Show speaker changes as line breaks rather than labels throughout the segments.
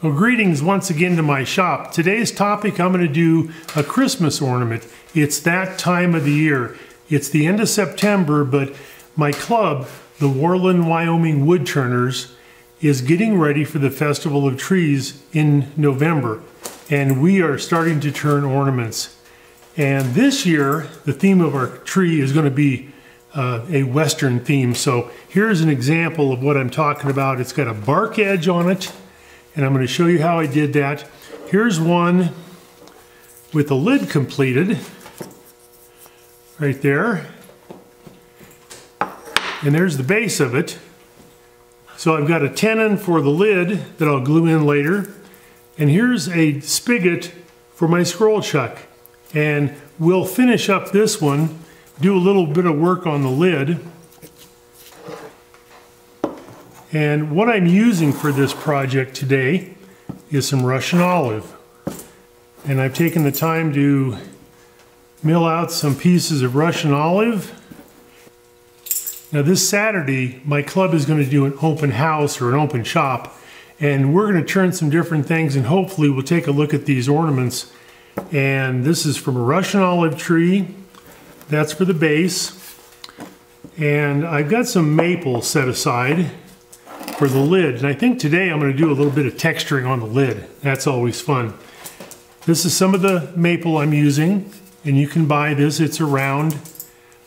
Well, greetings once again to my shop. Today's topic, I'm going to do a Christmas ornament. It's that time of the year. It's the end of September, but my club, the Worland Wyoming Woodturners, is getting ready for the Festival of Trees in November. And we are starting to turn ornaments. And this year, the theme of our tree is going to be uh, a Western theme. So here's an example of what I'm talking about. It's got a bark edge on it and I'm going to show you how I did that. Here's one with the lid completed right there. And there's the base of it. So I've got a tenon for the lid that I'll glue in later. And here's a spigot for my scroll chuck. And we'll finish up this one, do a little bit of work on the lid. And what I'm using for this project today is some Russian olive. And I've taken the time to mill out some pieces of Russian olive. Now this Saturday, my club is going to do an open house or an open shop. And we're going to turn some different things and hopefully we'll take a look at these ornaments. And this is from a Russian olive tree. That's for the base. And I've got some maple set aside for the lid. And I think today I'm going to do a little bit of texturing on the lid. That's always fun. This is some of the maple I'm using, and you can buy this. It's a round.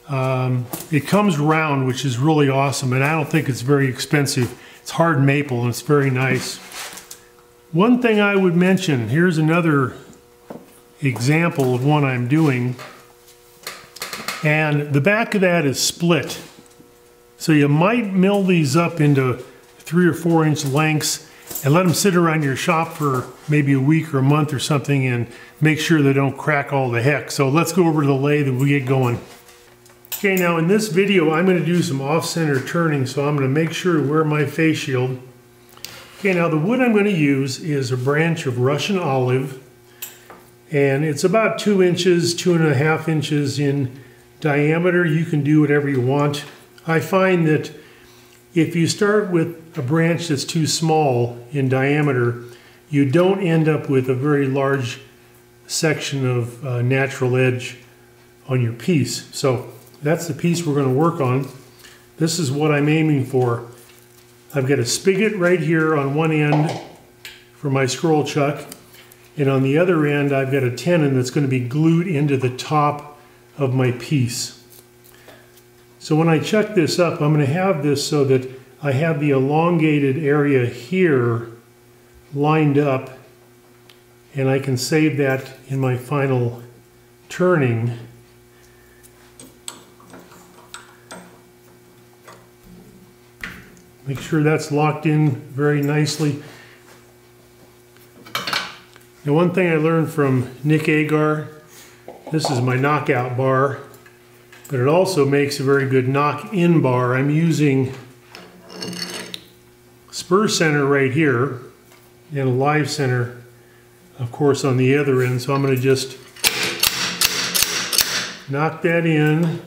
Um, it comes round, which is really awesome, and I don't think it's very expensive. It's hard maple, and it's very nice. One thing I would mention, here's another example of one I'm doing. And the back of that is split. So you might mill these up into three or four inch lengths and let them sit around your shop for maybe a week or a month or something and make sure they don't crack all the heck. So let's go over to the lathe and we get going. Okay, now in this video, I'm gonna do some off-center turning, so I'm gonna make sure to wear my face shield. Okay, now the wood I'm gonna use is a branch of Russian olive, and it's about two inches, two and a half inches in diameter. You can do whatever you want. I find that if you start with a branch that's too small in diameter, you don't end up with a very large section of uh, natural edge on your piece. So that's the piece we're going to work on. This is what I'm aiming for. I've got a spigot right here on one end for my scroll chuck. And on the other end, I've got a tenon that's going to be glued into the top of my piece. So when I chuck this up, I'm going to have this so that I have the elongated area here lined up and I can save that in my final turning. Make sure that's locked in very nicely. Now one thing I learned from Nick Agar, this is my knockout bar but it also makes a very good knock-in bar. I'm using spur center right here and a live center, of course, on the other end. So I'm going to just knock that in.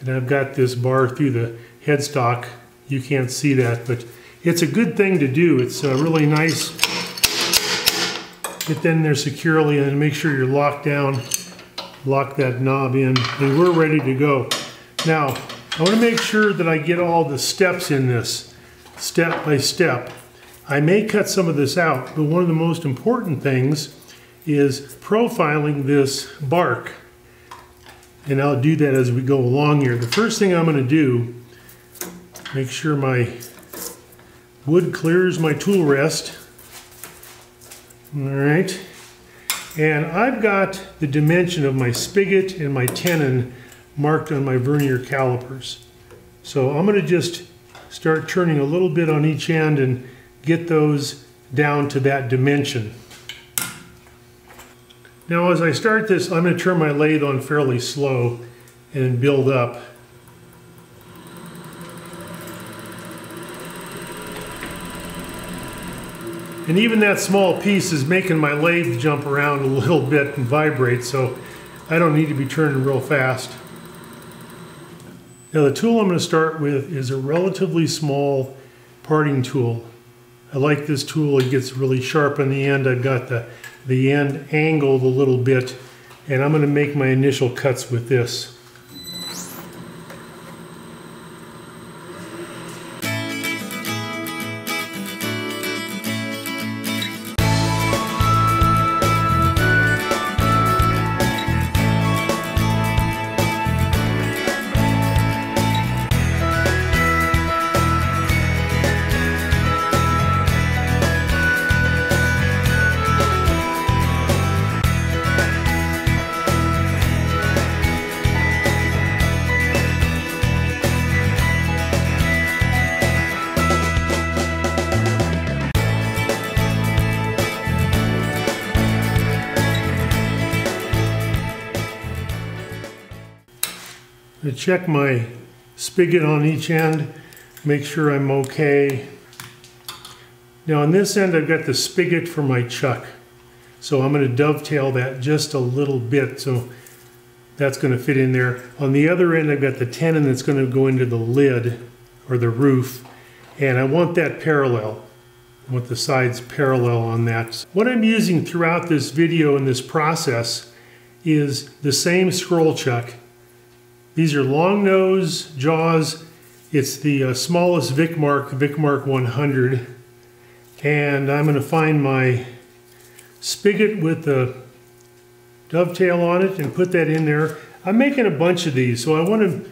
And I've got this bar through the headstock. You can't see that, but it's a good thing to do. It's a really nice. Get in there securely and make sure you're locked down lock that knob in, and we're ready to go. Now, I want to make sure that I get all the steps in this, step by step. I may cut some of this out, but one of the most important things is profiling this bark. And I'll do that as we go along here. The first thing I'm going to do, make sure my wood clears my tool rest. All right. And I've got the dimension of my spigot and my tenon marked on my vernier calipers. So I'm going to just start turning a little bit on each end and get those down to that dimension. Now as I start this, I'm going to turn my lathe on fairly slow and build up. And even that small piece is making my lathe jump around a little bit and vibrate, so I don't need to be turning real fast. Now the tool I'm going to start with is a relatively small parting tool. I like this tool, it gets really sharp on the end. I've got the, the end angled a little bit and I'm gonna make my initial cuts with this. I check my spigot on each end, make sure I'm okay. Now on this end I've got the spigot for my chuck. So I'm going to dovetail that just a little bit so that's going to fit in there. On the other end I've got the tenon that's going to go into the lid or the roof and I want that parallel. I want the sides parallel on that. What I'm using throughout this video and this process is the same scroll chuck these are long nose jaws. It's the uh, smallest Vicmarc, Vicmarc 100. And I'm going to find my spigot with the dovetail on it and put that in there. I'm making a bunch of these, so I want to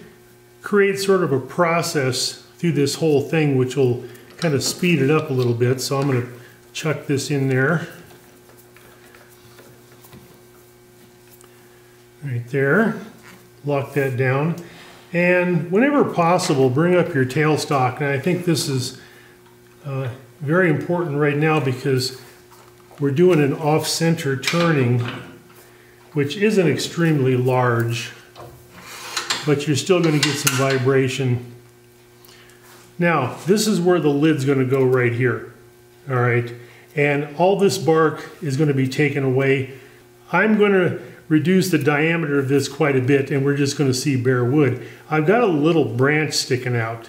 create sort of a process through this whole thing, which will kind of speed it up a little bit. So I'm going to chuck this in there. Right there lock that down. And whenever possible, bring up your tailstock. And I think this is uh, very important right now because we're doing an off-center turning, which isn't extremely large, but you're still going to get some vibration. Now, this is where the lid's going to go right here. All right. And all this bark is going to be taken away. I'm going to reduce the diameter of this quite a bit and we're just going to see bare wood. I've got a little branch sticking out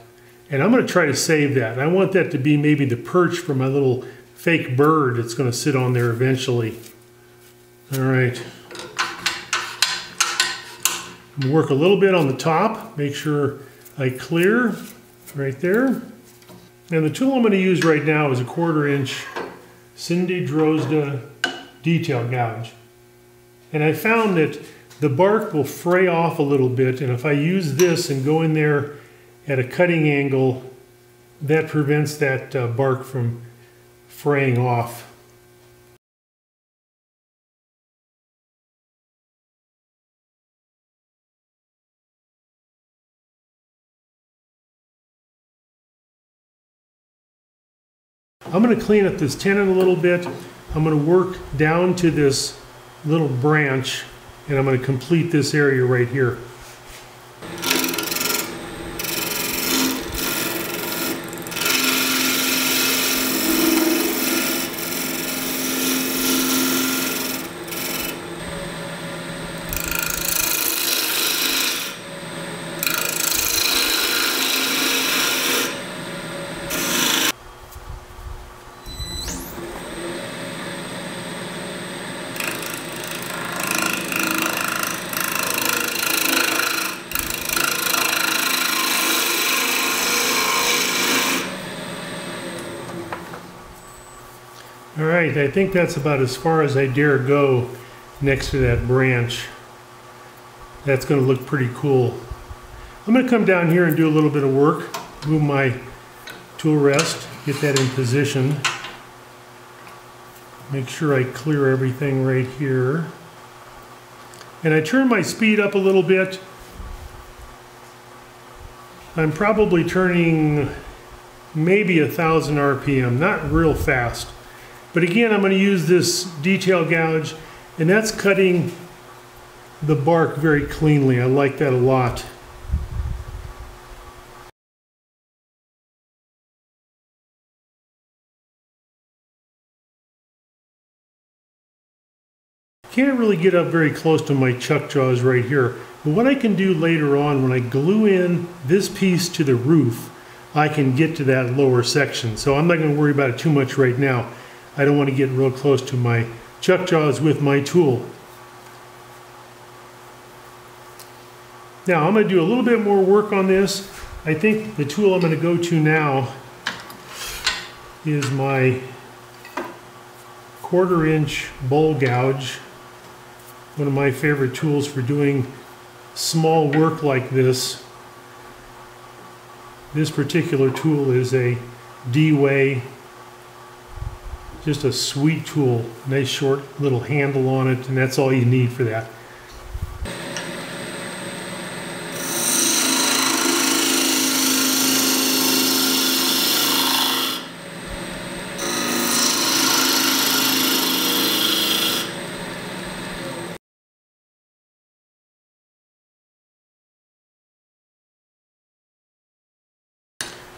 and I'm going to try to save that. I want that to be maybe the perch for my little fake bird that's going to sit on there eventually. All right. Work a little bit on the top, make sure I clear right there. And the tool I'm going to use right now is a quarter inch Cindy Drozda detail gouge. And I found that the bark will fray off a little bit. And if I use this and go in there at a cutting angle, that prevents that uh, bark from fraying off. I'm going to clean up this tenon a little bit. I'm going to work down to this little branch and I'm going to complete this area right here. All right, I think that's about as far as I dare go next to that branch. That's going to look pretty cool. I'm going to come down here and do a little bit of work. Move my tool rest, get that in position. Make sure I clear everything right here. And I turn my speed up a little bit. I'm probably turning maybe a thousand RPM, not real fast. But again, I'm going to use this detail gouge, and that's cutting the bark very cleanly. I like that a lot. Can't really get up very close to my chuck jaws right here. But what I can do later on when I glue in this piece to the roof, I can get to that lower section. So I'm not gonna worry about it too much right now. I don't want to get real close to my chuck jaws with my tool. Now I'm going to do a little bit more work on this. I think the tool I'm going to go to now is my quarter inch bowl gouge. One of my favorite tools for doing small work like this. This particular tool is a D-Way just a sweet tool. Nice short little handle on it, and that's all you need for that.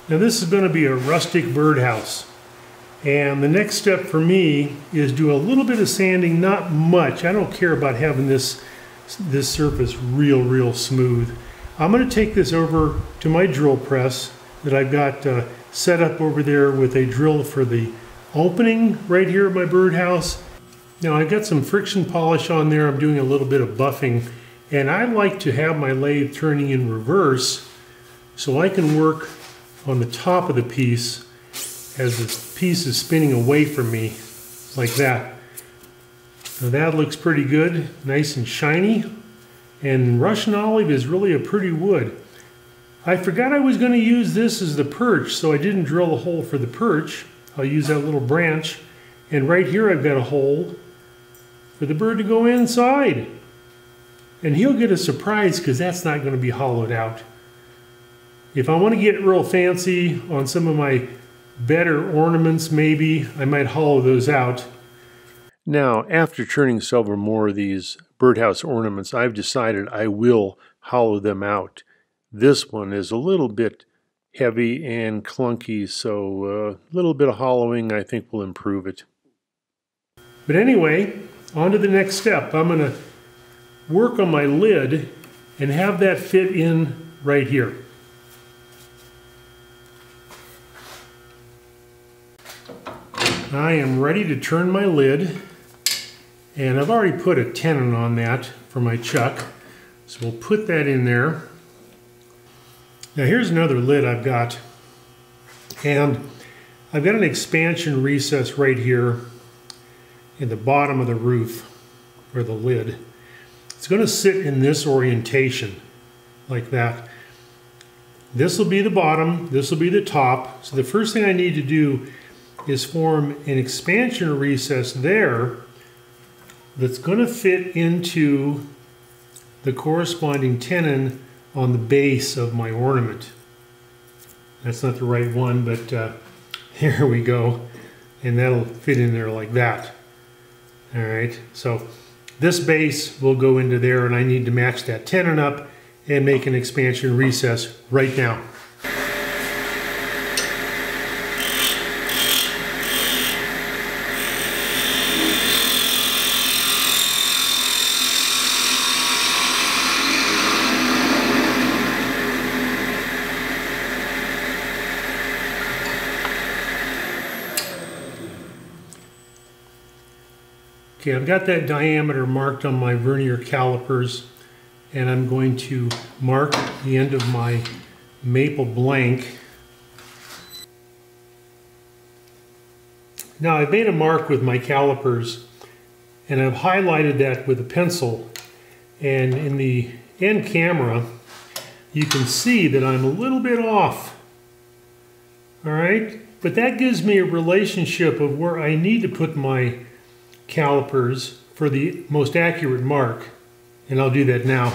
Now this is going to be a rustic birdhouse. And the next step for me is do a little bit of sanding, not much. I don't care about having this, this surface real, real smooth. I'm gonna take this over to my drill press that I've got uh, set up over there with a drill for the opening right here at my birdhouse. Now I've got some friction polish on there. I'm doing a little bit of buffing and I like to have my lathe turning in reverse so I can work on the top of the piece as this piece is spinning away from me like that. Now that looks pretty good, nice and shiny. And Russian olive is really a pretty wood. I forgot I was going to use this as the perch, so I didn't drill a hole for the perch. I'll use that little branch. And right here I've got a hole for the bird to go inside. And he'll get a surprise because that's not going to be hollowed out. If I want to get real fancy on some of my better ornaments maybe. I might hollow those out. Now, after churning several more of these birdhouse ornaments, I've decided I will hollow them out. This one is a little bit heavy and clunky, so a little bit of hollowing I think will improve it. But anyway, on to the next step. I'm going to work on my lid and have that fit in right here. I am ready to turn my lid and I've already put a tenon on that for my chuck. So we'll put that in there. Now here's another lid I've got. And I've got an expansion recess right here in the bottom of the roof, or the lid. It's going to sit in this orientation, like that. This will be the bottom, this will be the top. So the first thing I need to do is form an expansion recess there that's going to fit into the corresponding tenon on the base of my ornament. That's not the right one, but uh, here we go. And that'll fit in there like that. All right, so this base will go into there and I need to match that tenon up and make an expansion recess right now. Okay, I've got that diameter marked on my vernier calipers and I'm going to mark the end of my maple blank. Now I've made a mark with my calipers and I've highlighted that with a pencil and in the end camera you can see that I'm a little bit off. All right, but that gives me a relationship of where I need to put my calipers for the most accurate mark. And I'll do that now.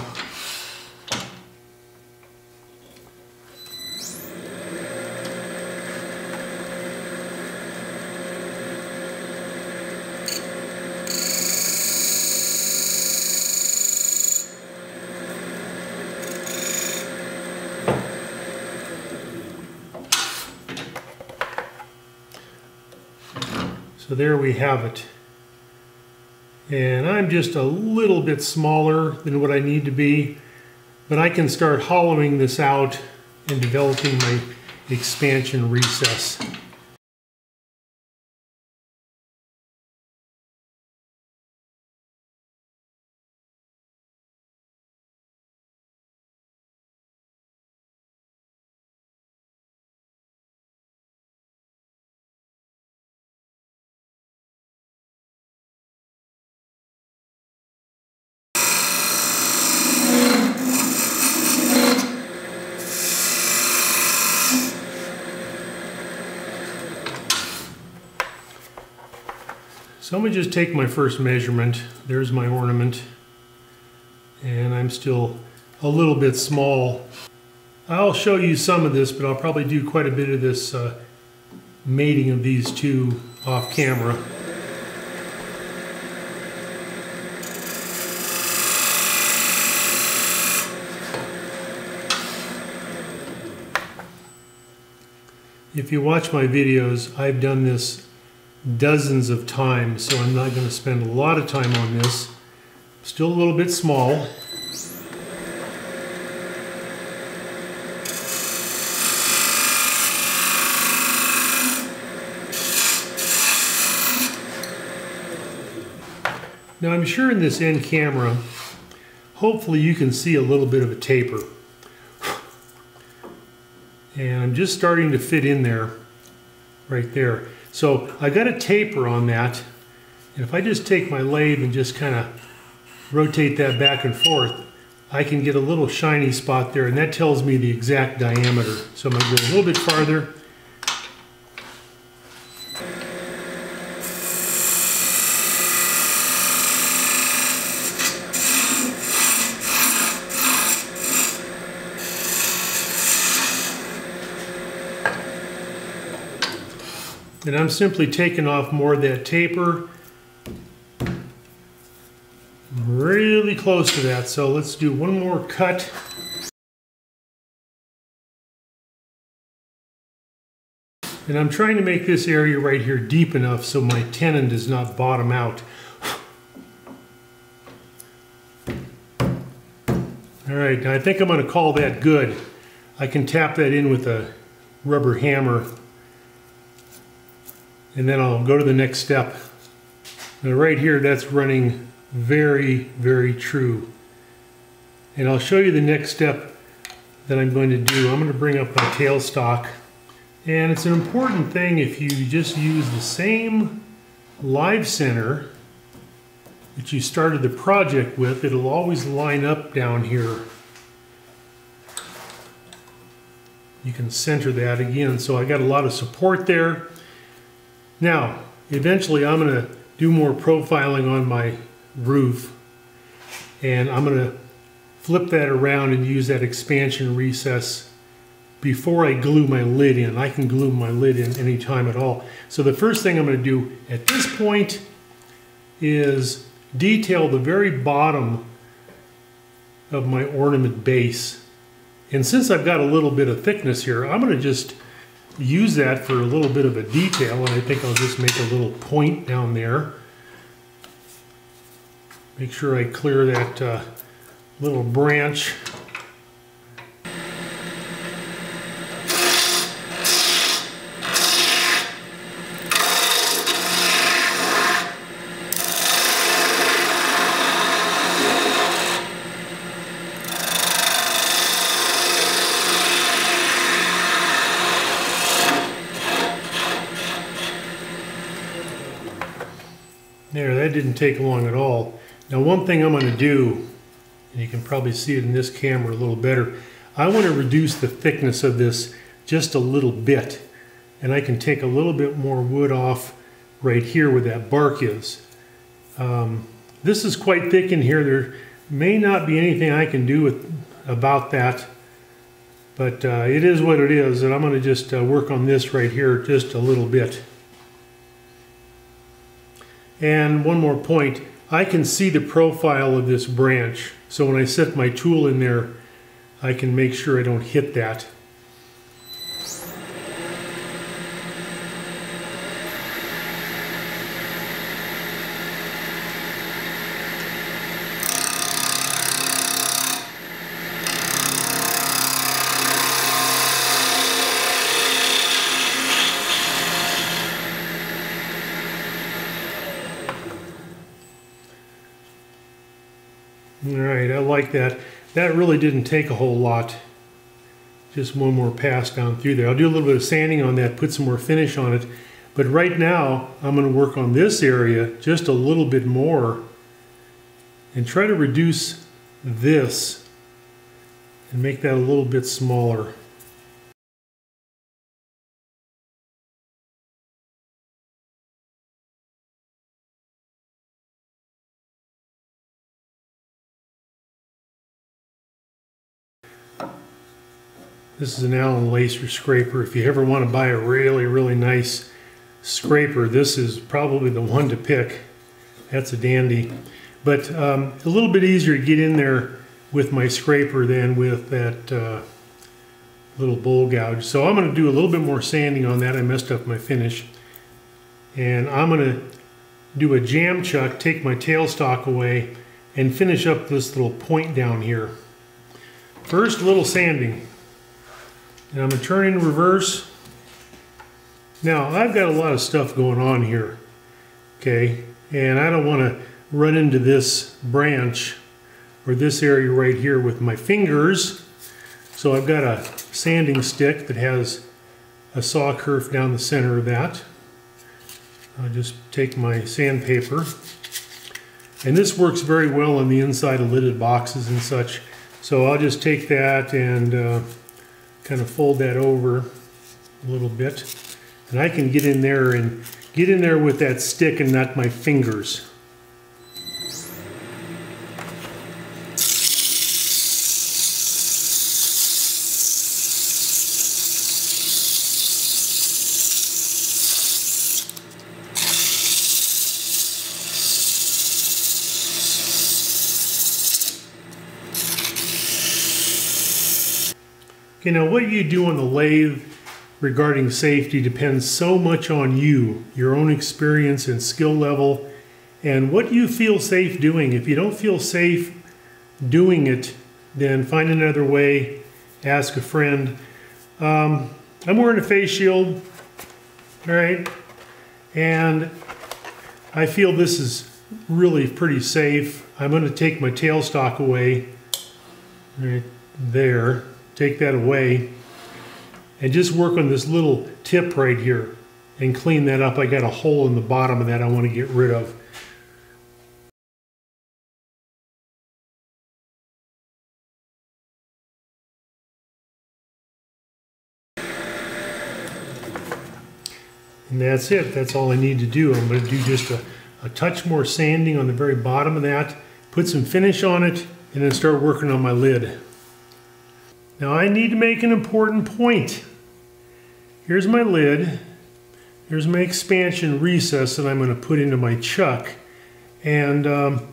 So there we have it. And I'm just a little bit smaller than what I need to be, but I can start hollowing this out and developing my expansion recess. So I'm gonna just take my first measurement. There's my ornament. And I'm still a little bit small. I'll show you some of this, but I'll probably do quite a bit of this uh, mating of these two off camera. If you watch my videos, I've done this dozens of times, so I'm not going to spend a lot of time on this. Still a little bit small. Now I'm sure in this end camera, hopefully you can see a little bit of a taper. And I'm just starting to fit in there, right there. So I got a taper on that. And if I just take my lathe and just kind of rotate that back and forth, I can get a little shiny spot there and that tells me the exact diameter. So I'm gonna go a little bit farther And I'm simply taking off more of that taper. Really close to that, so let's do one more cut. And I'm trying to make this area right here deep enough so my tenon does not bottom out. All right, I think I'm gonna call that good. I can tap that in with a rubber hammer and then I'll go to the next step. Now right here, that's running very, very true. And I'll show you the next step that I'm going to do. I'm going to bring up my tailstock. And it's an important thing if you just use the same live center that you started the project with, it'll always line up down here. You can center that again. So I got a lot of support there. Now, eventually I'm going to do more profiling on my roof and I'm going to flip that around and use that expansion recess before I glue my lid in. I can glue my lid in any time at all. So the first thing I'm going to do at this point is detail the very bottom of my ornament base. And since I've got a little bit of thickness here, I'm going to just use that for a little bit of a detail and I think I'll just make a little point down there. Make sure I clear that uh, little branch There, didn't take long at all. Now one thing I'm going to do, and you can probably see it in this camera a little better, I want to reduce the thickness of this just a little bit. And I can take a little bit more wood off right here where that bark is. Um, this is quite thick in here. There may not be anything I can do with, about that, but uh, it is what it is. And I'm going to just uh, work on this right here just a little bit. And one more point, I can see the profile of this branch. So when I set my tool in there, I can make sure I don't hit that. Like that. That really didn't take a whole lot. Just one more pass down through there. I'll do a little bit of sanding on that, put some more finish on it. But right now, I'm going to work on this area just a little bit more and try to reduce this and make that a little bit smaller. This is an Allen Laser scraper. If you ever want to buy a really, really nice scraper, this is probably the one to pick. That's a dandy. But um, a little bit easier to get in there with my scraper than with that uh, little bowl gouge. So I'm going to do a little bit more sanding on that. I messed up my finish. And I'm going to do a jam chuck, take my tailstock away, and finish up this little point down here. First, little sanding. And I'm to turn in reverse. Now, I've got a lot of stuff going on here, okay? And I don't want to run into this branch or this area right here with my fingers. So I've got a sanding stick that has a saw kerf down the center of that. I'll just take my sandpaper. And this works very well on the inside of lidded boxes and such. So I'll just take that and uh, kind of fold that over a little bit. And I can get in there and get in there with that stick and not my fingers. You know, what you do on the lathe regarding safety depends so much on you, your own experience and skill level, and what you feel safe doing. If you don't feel safe doing it, then find another way, ask a friend. Um, I'm wearing a face shield, all right, and I feel this is really pretty safe. I'm going to take my tailstock away right there take that away and just work on this little tip right here and clean that up. I got a hole in the bottom of that I want to get rid of. And that's it. That's all I need to do. I'm going to do just a, a touch more sanding on the very bottom of that, put some finish on it, and then start working on my lid. Now I need to make an important point. Here's my lid. Here's my expansion recess that I'm going to put into my chuck. And um,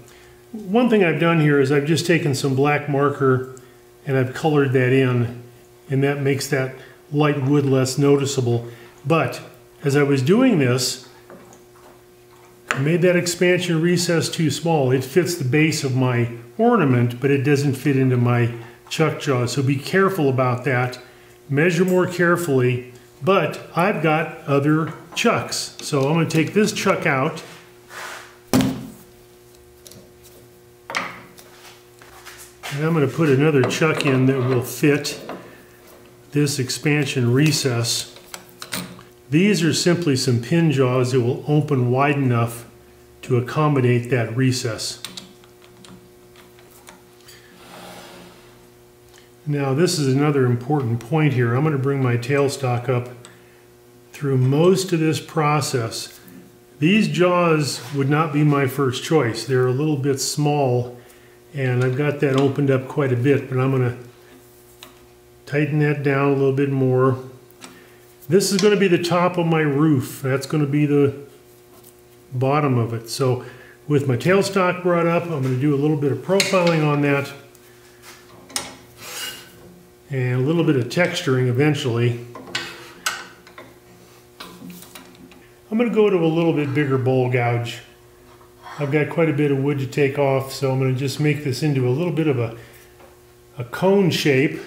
one thing I've done here is I've just taken some black marker and I've colored that in and that makes that light wood less noticeable. But as I was doing this, I made that expansion recess too small. It fits the base of my ornament, but it doesn't fit into my chuck jaws. So be careful about that. Measure more carefully, but I've got other chucks. So I'm gonna take this chuck out. And I'm gonna put another chuck in that will fit this expansion recess. These are simply some pin jaws that will open wide enough to accommodate that recess. Now this is another important point here. I'm going to bring my tailstock up through most of this process. These jaws would not be my first choice. They're a little bit small and I've got that opened up quite a bit, but I'm going to tighten that down a little bit more. This is going to be the top of my roof. That's going to be the bottom of it. So with my tailstock brought up, I'm going to do a little bit of profiling on that and a little bit of texturing eventually. I'm going to go to a little bit bigger bowl gouge. I've got quite a bit of wood to take off, so I'm going to just make this into a little bit of a, a cone shape.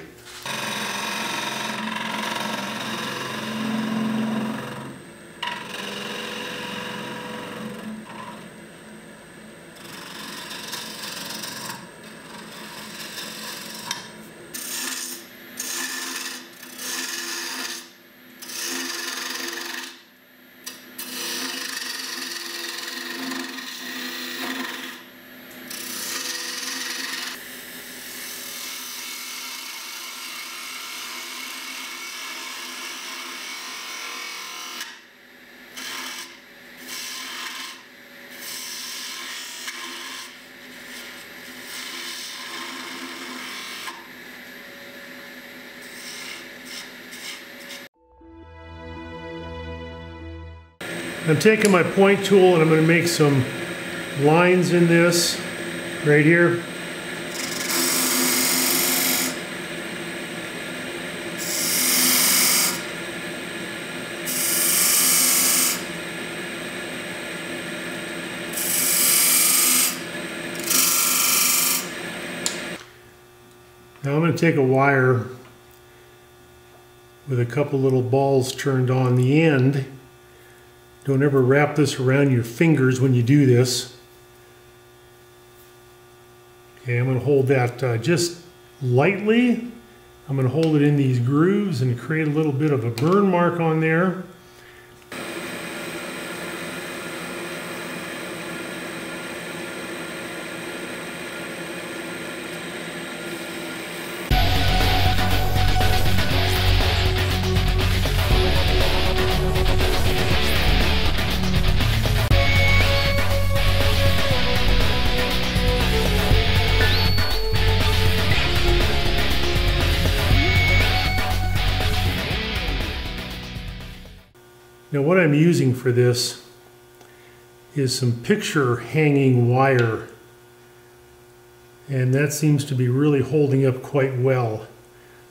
Taking my point tool and I'm going to make some lines in this right here. Now I'm going to take a wire with a couple little balls turned on the end. Don't ever wrap this around your fingers when you do this. Okay, I'm going to hold that uh, just lightly. I'm going to hold it in these grooves and create a little bit of a burn mark on there. Now what I'm using for this is some picture hanging wire and that seems to be really holding up quite well.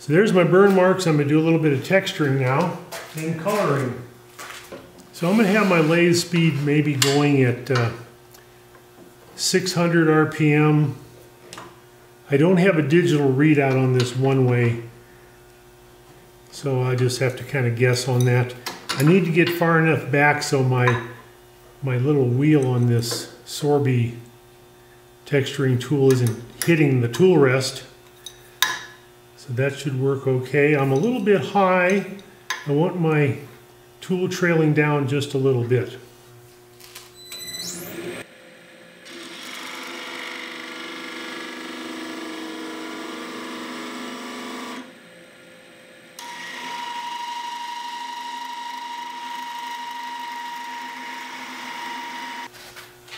So there's my burn marks. I'm going to do a little bit of texturing now and coloring. So I'm going to have my lathe speed maybe going at uh, 600 RPM. I don't have a digital readout on this one way, so I just have to kind of guess on that. I need to get far enough back so my, my little wheel on this Sorby texturing tool isn't hitting the tool rest. So that should work okay. I'm a little bit high. I want my tool trailing down just a little bit.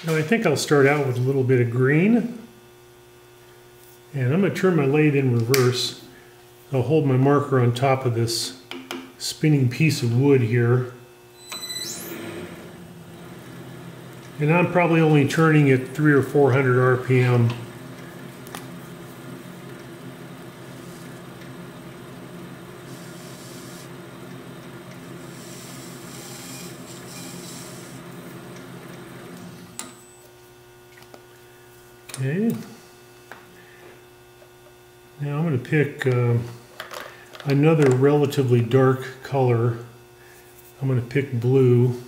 Now I think I'll start out with a little bit of green. And I'm going to turn my lathe in reverse. I'll hold my marker on top of this spinning piece of wood here. And I'm probably only turning at three or 400 RPM. Okay. Now I'm going to pick uh, another relatively dark color. I'm going to pick blue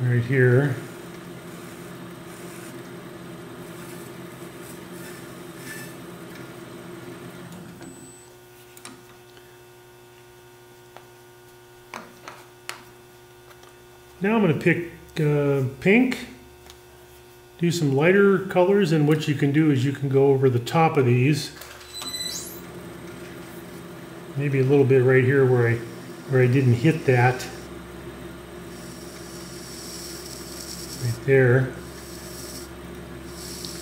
right here. Now I'm going to pick uh, pink do some lighter colors and what you can do is you can go over the top of these. Maybe a little bit right here where I where I didn't hit that. Right there.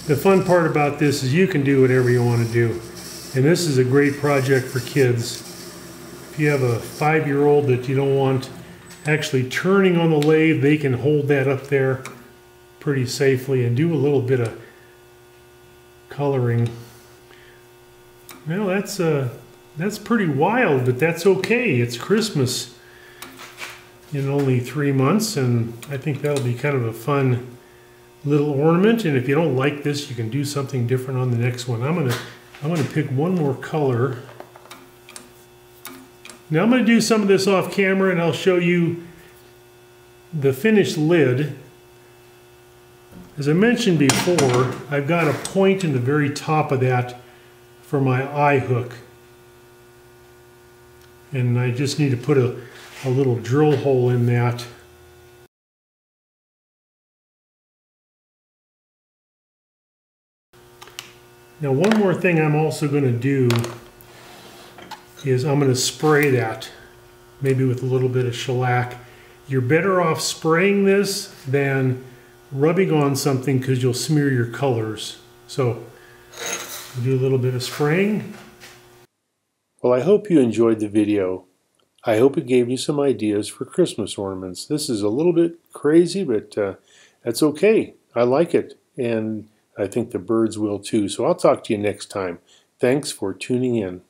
The fun part about this is you can do whatever you want to do. And this is a great project for kids. If you have a five-year-old that you don't want actually turning on the lathe they can hold that up there pretty safely and do a little bit of coloring. Well, that's uh, that's pretty wild, but that's okay. It's Christmas in only three months, and I think that'll be kind of a fun little ornament. And if you don't like this, you can do something different on the next one. I'm gonna I'm gonna pick one more color. Now I'm gonna do some of this off camera, and I'll show you the finished lid as I mentioned before, I've got a point in the very top of that for my eye hook. And I just need to put a, a little drill hole in that. Now one more thing I'm also going to do is I'm going to spray that, maybe with a little bit of shellac. You're better off spraying this than rubbing on something because you'll smear your colors. So do a little bit of spraying. Well, I hope you enjoyed the video. I hope it gave you some ideas for Christmas ornaments. This is a little bit crazy, but uh, that's okay. I like it, and I think the birds will too. So I'll talk to you next time. Thanks for tuning in.